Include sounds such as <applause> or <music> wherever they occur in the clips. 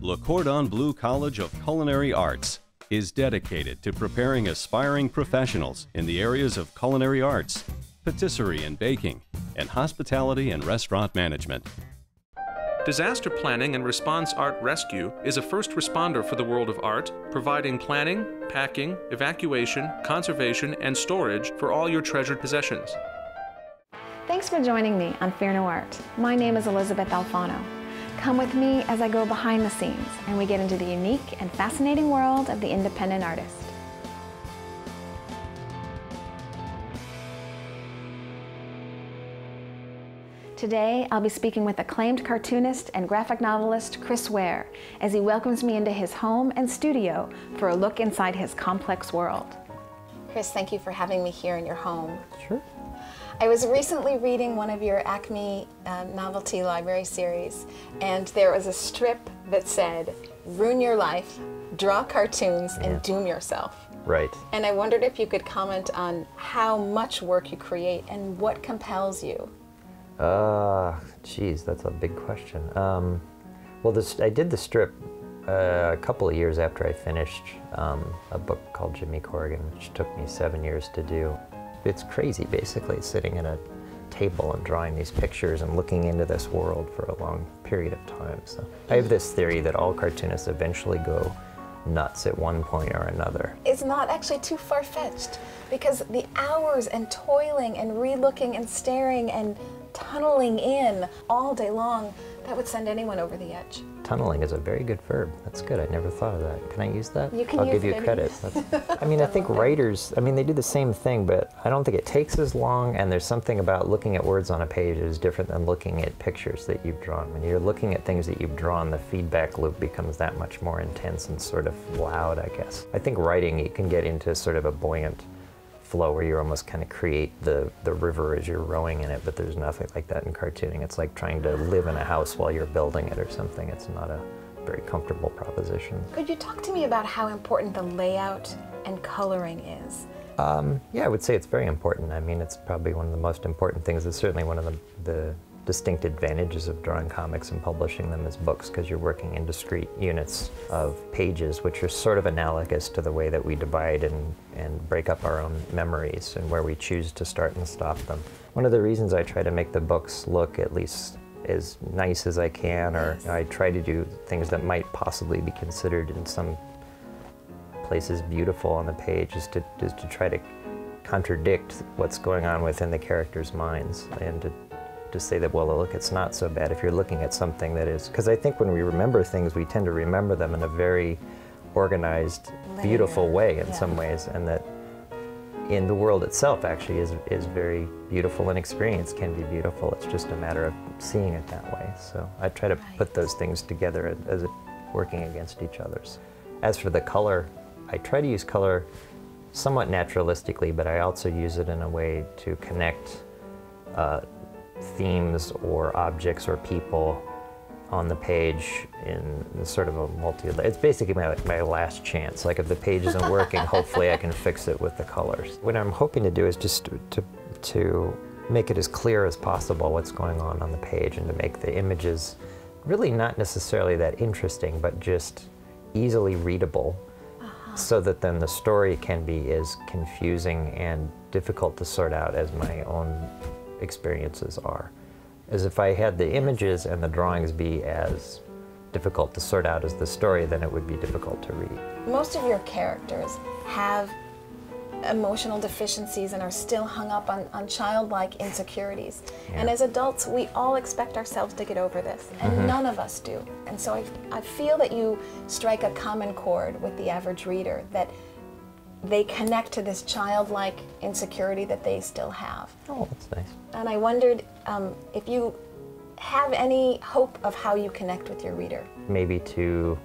Le Cordon Bleu College of Culinary Arts is dedicated to preparing aspiring professionals in the areas of culinary arts, patisserie and baking, and hospitality and restaurant management. Disaster Planning and Response Art Rescue is a first responder for the world of art, providing planning, packing, evacuation, conservation, and storage for all your treasured possessions. Thanks for joining me on Fear No Art. My name is Elysabeth Alfano. Come with me as I go behind the scenes and we get into the unique and fascinating world of the independent artist. Today, I'll be speaking with acclaimed cartoonist and graphic novelist Chris Ware as he welcomes me into his home and studio for a look inside his complex world. Chris, thank you for having me here in your home. Sure. I was recently reading one of your Acme um, novelty library series, and there was a strip that said, Ruin your life, draw cartoons, and yeah. doom yourself. Right. And I wondered if you could comment on how much work you create and what compels you. Uh, geez, that's a big question. Um, well, this, I did the strip uh, a couple of years after I finished um, a book called Jimmy Corrigan, which took me seven years to do. It's crazy, basically, sitting at a table and drawing these pictures and looking into this world for a long period of time. So I have this theory that all cartoonists eventually go nuts at one point or another. It's not actually too far-fetched because the hours and toiling and re-looking and staring and tunneling in all day long, that would send anyone over the edge. Tunneling is a very good verb. That's good. I never thought of that. Can I use that? You can I'll give you it. credit. <laughs> I mean, I think writers, I mean, they do the same thing, but I don't think it takes as long, and there's something about looking at words on a page that is different than looking at pictures that you've drawn. When you're looking at things that you've drawn, the feedback loop becomes that much more intense and sort of loud, I guess. I think writing, you can get into sort of a buoyant flow where you almost kind of create the, the river as you're rowing in it, but there's nothing like that in cartooning. It's like trying to live in a house while you're building it or something. It's not a very comfortable proposition. Could you talk to me about how important the layout and coloring is? Um, yeah, I would say it's very important. I mean, it's probably one of the most important things. It's certainly one of the, the distinct advantages of drawing comics and publishing them as books because you're working in discrete units of pages, which are sort of analogous to the way that we divide and, and break up our own memories and where we choose to start and stop them. One of the reasons I try to make the books look at least as nice as I can, or I try to do things that might possibly be considered in some places beautiful on the page, is to, is to try to contradict what's going on within the characters' minds and to to say that, well, look, it's not so bad if you're looking at something that is, because I think when we remember things, we tend to remember them in a very organized, beautiful way in yeah. some ways, and that in the world itself actually is, is very beautiful and experience can be beautiful. It's just a matter of seeing it that way. So I try to right. put those things together as, as working against each other's. As for the color, I try to use color somewhat naturalistically, but I also use it in a way to connect uh, themes or objects or people on the page in sort of a multi it's basically my, my last chance like if the page isn't <laughs> working hopefully i can fix it with the colors what i'm hoping to do is just to, to, to make it as clear as possible what's going on on the page and to make the images really not necessarily that interesting but just easily readable uh -huh. so that then the story can be as confusing and difficult to sort out as my own experiences are. As if I had the images and the drawings be as difficult to sort out as the story, then it would be difficult to read. Most of your characters have emotional deficiencies and are still hung up on, on childlike insecurities. Yeah. And as adults, we all expect ourselves to get over this, and mm -hmm. none of us do. And so I, I feel that you strike a common chord with the average reader that they connect to this childlike insecurity that they still have. Oh, that's nice. And I wondered um, if you have any hope of how you connect with your reader. Maybe to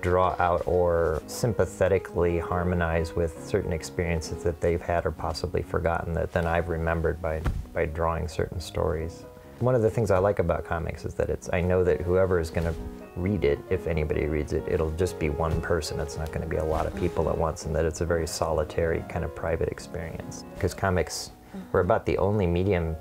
draw out or sympathetically harmonize with certain experiences that they've had or possibly forgotten that then I've remembered by, by drawing certain stories. One of the things I like about comics is that it's, I know that whoever is going to read it, if anybody reads it, it'll just be one person. It's not going to be a lot of people at once, and that it's a very solitary kind of private experience. Because comics were about the only medium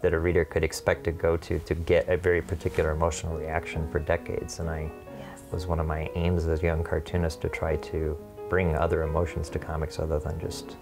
that a reader could expect to go to to get a very particular emotional reaction for decades. And I, yes. was one of my aims as a young cartoonist to try to bring other emotions to comics other than just,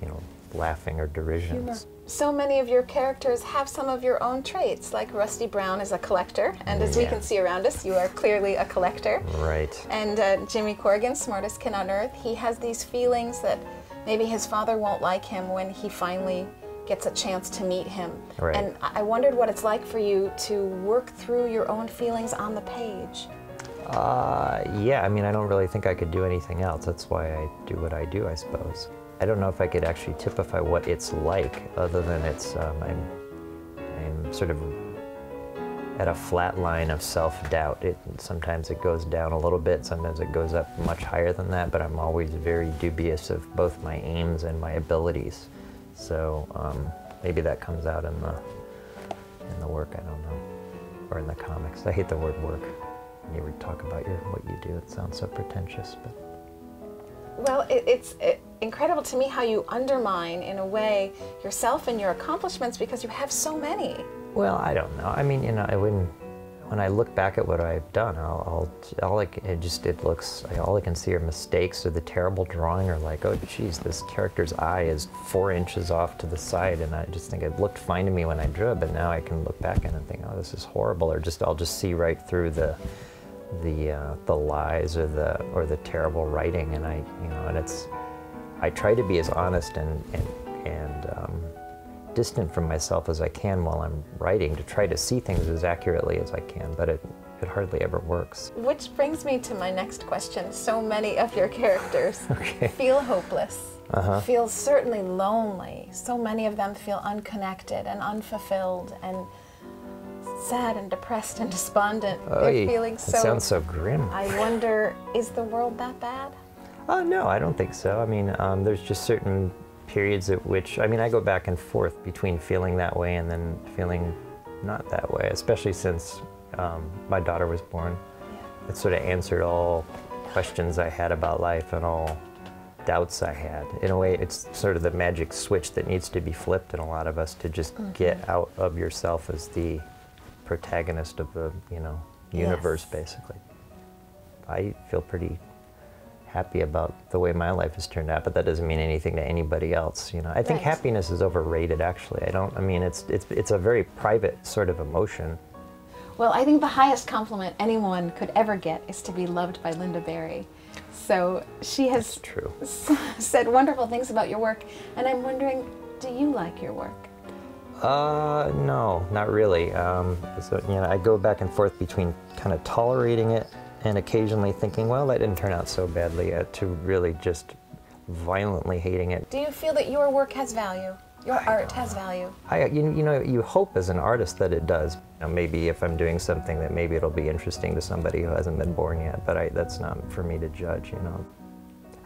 you know, laughing or derision. Humor. So many of your characters have some of your own traits, like Rusty Brown is a collector, and as we can see around us, you are clearly a collector. Right. And uh, Jimmy Corrigan, smartest kid on earth, he has these feelings that maybe his father won't like him when he finally gets a chance to meet him. Right. And I I wondered what it's like for you to work through your own feelings on the page. Uh, yeah, I mean, I don't really think I could do anything else. That's why I do what I do, I suppose. I don't know if I could actually typify what it's like, other than it's um, I'm I'm sort of at a flat line of self-doubt. It sometimes it goes down a little bit, sometimes it goes up much higher than that. But I'm always very dubious of both my aims and my abilities. So um, maybe that comes out in the in the work. I don't know, or in the comics. I hate the word work. When you talk about your what you do, it sounds so pretentious, but. Well, it, it's uh incredible to me how you undermine, in a way, yourself and your accomplishments because you have so many. Well, I don't know. I mean, you know, I when when I look back at what I've done, I'll, I'll all I it just it looks all I can see are mistakes or the terrible drawing or like, oh, geez, this character's eye is four inches off to the side, and I just think it looked fine to me when I drew it, but now I can look back and think, oh, this is horrible, or just I'll just see right through the the uh, the lies or the or the terrible writing, and I you know, and it's I try to be as honest and and and um, distant from myself as I can while I'm writing to try to see things as accurately as I can, but it it hardly ever works. Which brings me to my next question. So many of your characters <laughs> Okay. feel hopeless, Uh-huh. feel certainly lonely. So many of them feel unconnected and unfulfilled and sad and depressed and despondent. They're Oy, feeling that so. sounds so grim. I wonder, is the world that bad? Oh no, I don't think so. I mean, um, there's just certain periods at which I mean, I go back and forth between feeling that way and then feeling not that way. Especially since um, my daughter was born, it sort of answered all questions I had about life and all doubts I had. In a way, it's sort of the magic switch that needs to be flipped in a lot of us to just get out of yourself as the protagonist of the you know universe, Yes. basically. I feel pretty happy about the way my life has turned out, but that doesn't mean anything to anybody else. You know, I think Right. happiness is overrated. Actually, I don't. I mean, it's it's it's a very private sort of emotion. Well, I think the highest compliment anyone could ever get is to be loved by Lynda Barry. So she has <laughs> said wonderful things about your work, and I'm wondering, do you like your work? Uh, no, not really. Um, so you know, I go back and forth between kind of tolerating it and occasionally thinking, well, that didn't turn out so badly, uh, to really just violently hating it. Do you feel that your work has value? Your art has value? I, you, you know, you hope as an artist that it does. You know, maybe if I'm doing something that maybe it'll be interesting to somebody who hasn't been born yet, but I, that's not for me to judge, you know.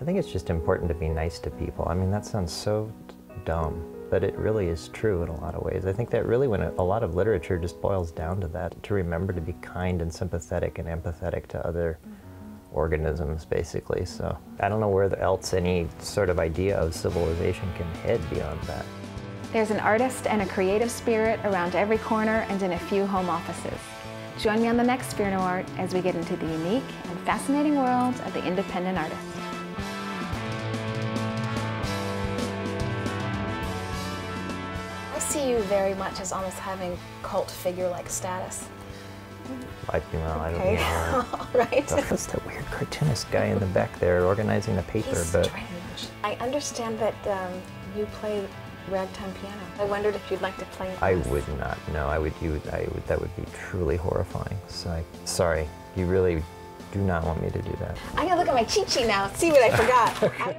I think it's just important to be nice to people. I mean, that sounds so dumb, but it really is true in a lot of ways. I think that really when it, a lot of literature just boils down to that, to remember to be kind and sympathetic and empathetic to other mm-hmm. organisms, basically. So I don't know where else any sort of idea of civilization can head beyond that. There's an artist and a creative spirit around every corner and in a few home offices. Join me on the next No Art as we get into the unique and fascinating world of the independent artist. See you very much as almost having cult figure-like status. I, you know, I don't Okay, know. <laughs> all right. That's that weird cartoonist guy in the back there organizing the paper, He's but strange. I understand that um, you play ragtime piano. I wondered if you'd like to play. I would not. No, I would. You would. I would. That would be truly horrifying. So, I, sorry. You really do not want me to do that. I gotta look at my cheat sheet now, see what I forgot. <laughs> I-